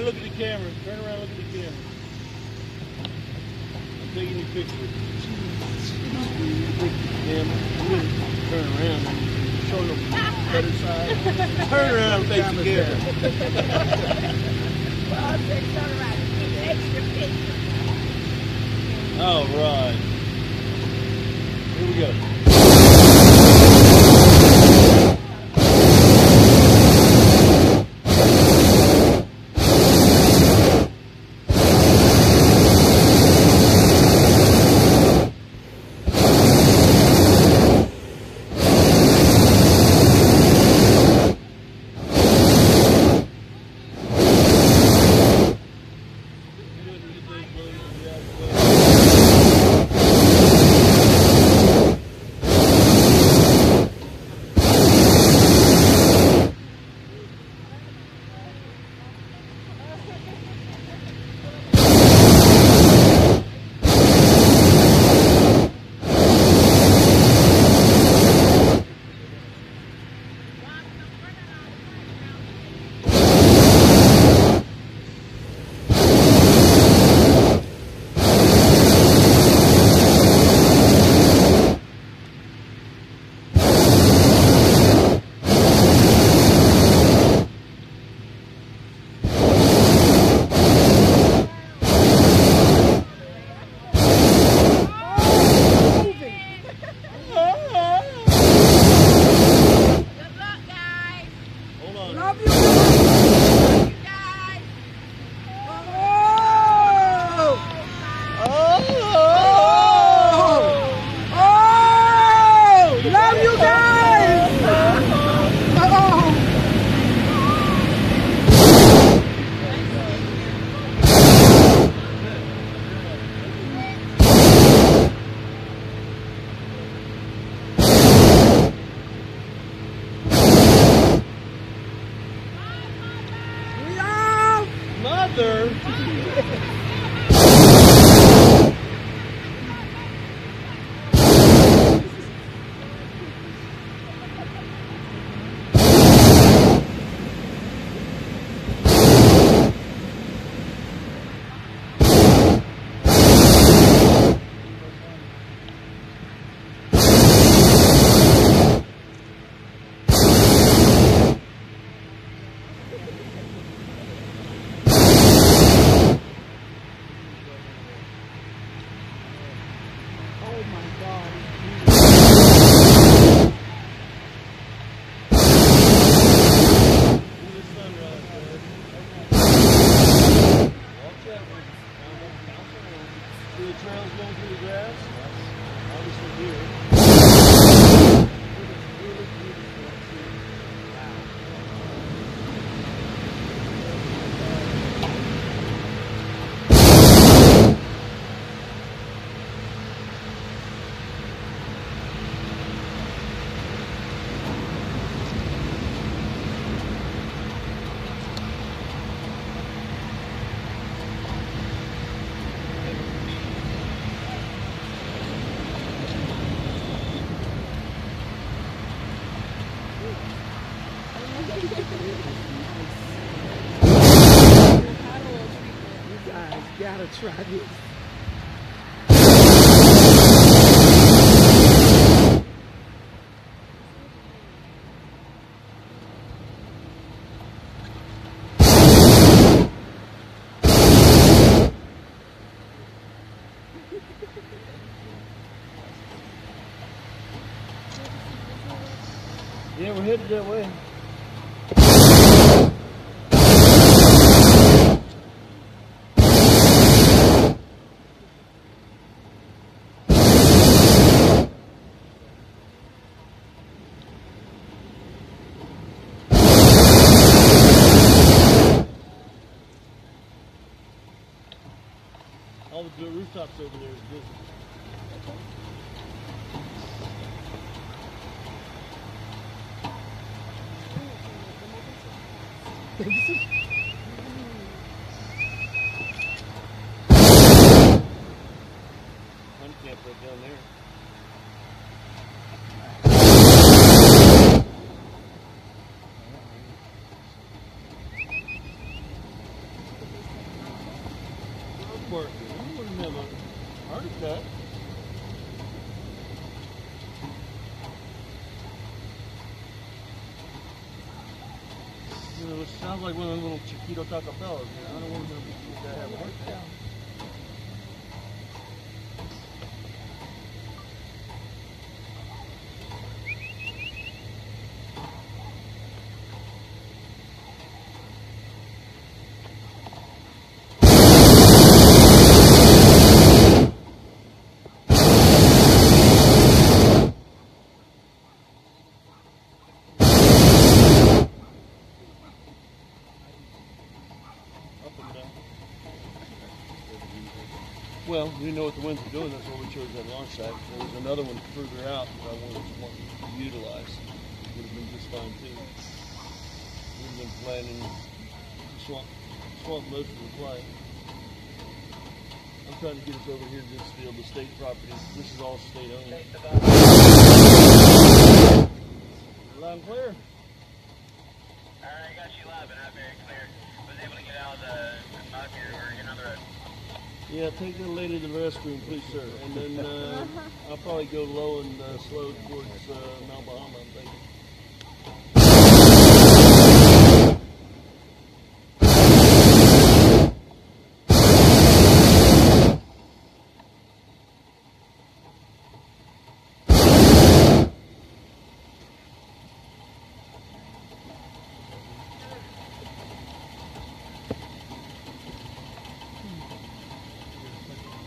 look at the camera. Turn around, look at the camera. I'm taking your picture. Really turn around and show them the better side. Turn around and face the camera. Well, just turn around. Take an extra picture. All right. Here we go. Trails going through the grass? Obviously here. You guys gotta try this. Yeah, we're headed that way. All the rooftops over there is busy. One right down there. spark. I wouldn't have a heart attack. You know, it sounds like one of those little Chiquito Taco know? I don't to and down. Well, we know what the winds are doing. That's why we chose that launch site. There was another one further out that I wanted to, want to utilize. Would have been just fine too. Have been planning swamp, swamp most of the flight. I'm trying to get us over here to this field, the state property. This is all state owned. Loud and clear. Alright, I got you live and not very clear. Was able to get out of the, the muck here or get on the road. Yeah, take the lady to the restroom, please, sir. And then uh, I'll probably go low and uh, slow towards uh, Mount Bahama, I'm thinking.